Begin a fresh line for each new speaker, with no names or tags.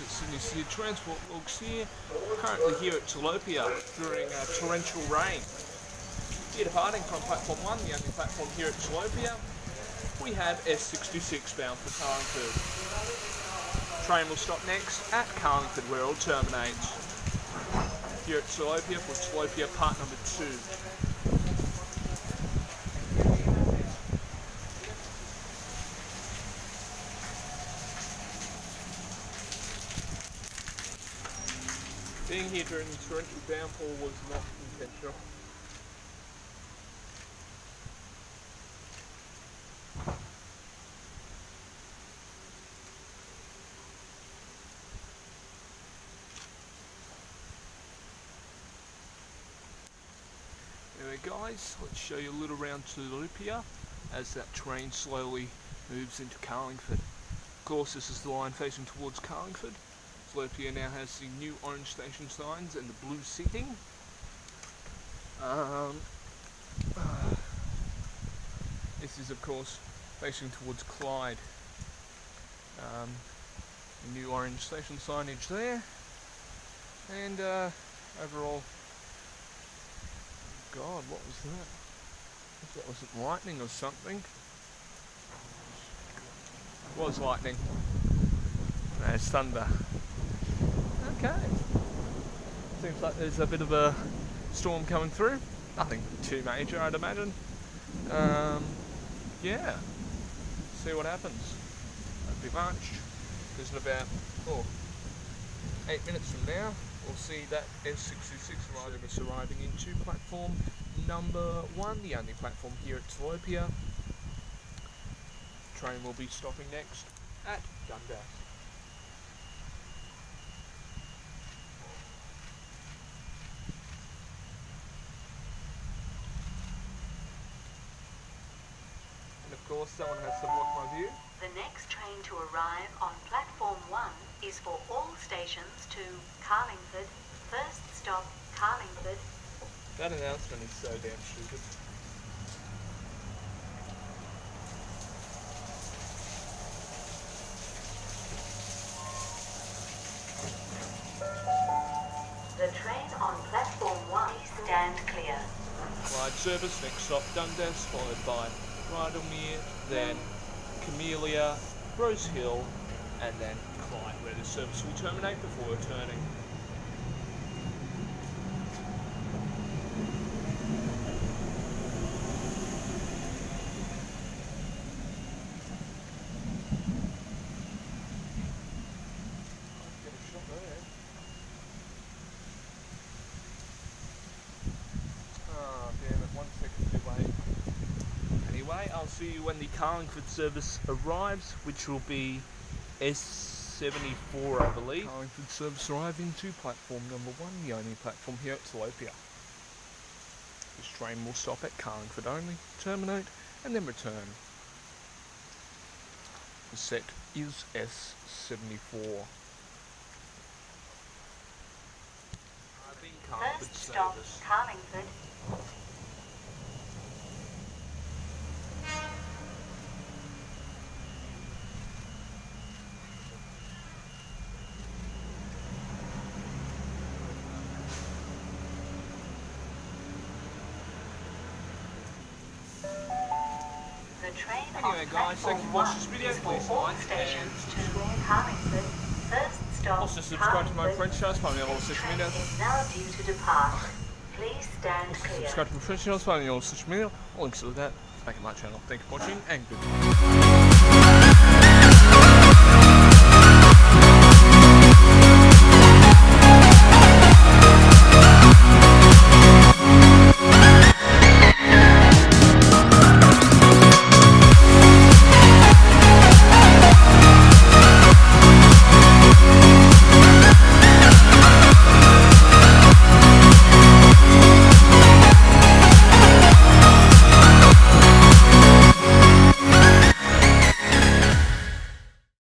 it's Sydney City Transport Vlogs here, currently here at Telopea during uh, torrential rain. Here departing from platform 1, the only platform here at Telopea, we have S66 bound for Carlingford. Train will stop next at Carlingford where it will terminate. Here at Telopea for Telopea part number 2. Being here during the torrential downpour was not intentional. Anyway guys, let's show you a little round to the loop here as that train slowly moves into Carlingford. Of course this is the line facing towards Carlingford. Telopea now has the new orange station signs and the blue seating. Um, uh, this is of course facing towards Clyde. Um, new orange station signage there. And uh, overall, God, what was that? I thought that was lightning or something. It was lightning. No, it's thunder. Okay. Seems like there's a bit of a storm coming through. Nothing too major, I'd imagine. Um, yeah. See what happens. Won't be much. Because in about oh, eight minutes from now, we'll see that S66 service arriving into platform number one, the only platform here at Telopea. Train will be stopping next at Dundas. Course, someone has to block my view.
The next train to arrive on platform 1 is for all stations to Carlingford, first stop Carlingford,
That announcement is so damn stupid.
The train on platform 1 stand clear.
Clyde service, next stop Dundas, followed by Rydalmere, then Camellia, Rose Hill, and then Clyde, where the service will terminate before returning. Get a shot there. Ah, damn it, one second too late. Anyway, you when the Carlingford service arrives, which will be S74, I believe. Carlingford service arriving to platform number one, the only platform here at Telopea. This train will stop at Carlingford only, terminate, and then return. The set is S74.
First stop. Carlingford,
Anyway, guys, thank you for watching this video. Please like and subscribe. Also subscribe to my French channel, follow me on all social media.
Please.
Subscribe to my French channel, follow me on all social media. All links to that, back in my channel. Thank you for watching, and goodbye.